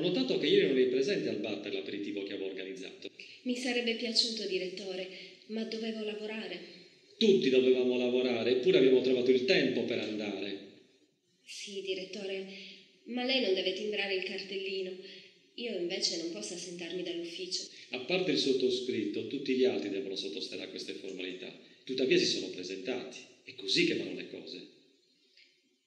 Ho notato che ieri non eri presente al bar per l'aperitivo che avevo organizzato. Mi sarebbe piaciuto, direttore, ma dovevo lavorare. Tutti dovevamo lavorare, eppure abbiamo trovato il tempo per andare. Sì, direttore, ma lei non deve timbrare il cartellino. Io invece non posso assentarmi dall'ufficio. A parte il sottoscritto, tutti gli altri devono sottostare a queste formalità. Tuttavia si sono presentati. È così che vanno le cose.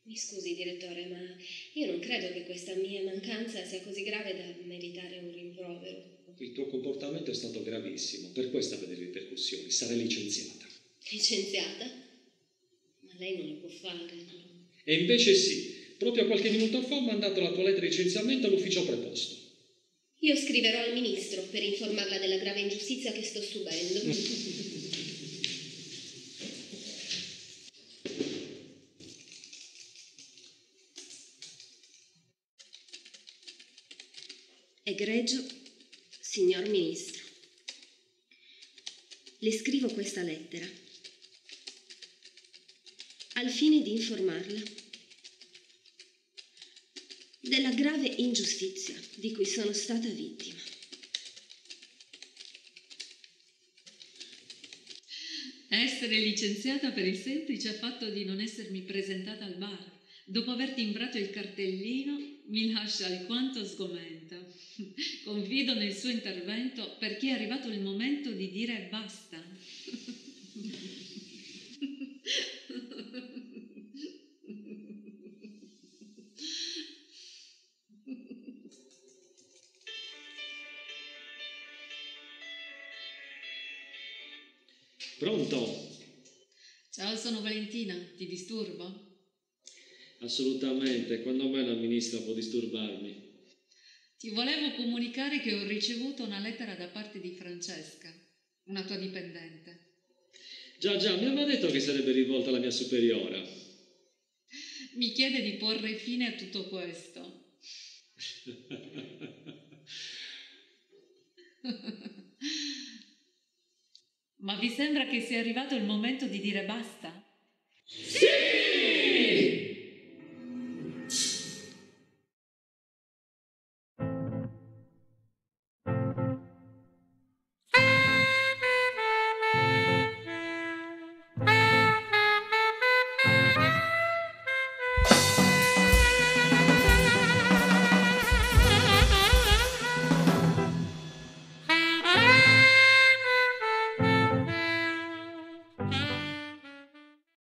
Mi scusi, direttore, ma io non credo che questa mia mancanza sia così grave da meritare un rimprovero. Il tuo comportamento è stato gravissimo, per questo delle ripercussioni. Sarai licenziata. Licenziata? Ma lei non lo può fare. E invece sì, proprio qualche minuto fa ho mandato la tua lettera di licenziamento all'ufficio preposto. Io scriverò al ministro per informarla della grave ingiustizia che sto subendo. Egregio signor ministro, le scrivo questa lettera al fine di informarla della grave ingiustizia di cui sono stata vittima. Essere licenziata per il semplice fatto di non essermi presentata al bar. Dopo aver timbrato il cartellino, mi lascia alquanto sgomenta. Confido nel suo intervento perché è arrivato il momento di dire basta. Pronto? Ciao, sono Valentina, ti disturbo? Assolutamente, quando mai la ministra può disturbarmi? Ti volevo comunicare che ho ricevuto una lettera da parte di Francesca, una tua dipendente. Già, già, mi aveva detto che sarebbe rivolta alla mia superiora. Mi chiede di porre fine a tutto questo. Ma vi sembra che sia arrivato il momento di dire basta?